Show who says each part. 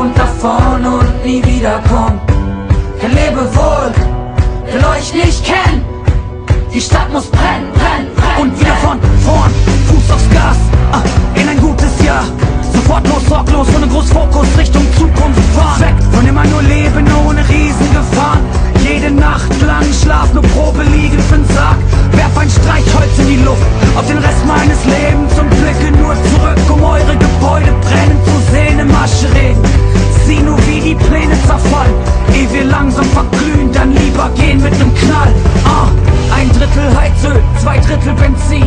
Speaker 1: und davon und nie wiederkommen. Lebe wohl, will euch nicht kennen. Die Stadt muss brennen, brennen, brennen. Und wieder von vorn, Fuß aufs Gas. die Pläne zerfallen, ehe wir langsam verglühen, dann lieber gehen mit nem Knall. Ah, ein Drittel Heizöl, zwei Drittel Benzin.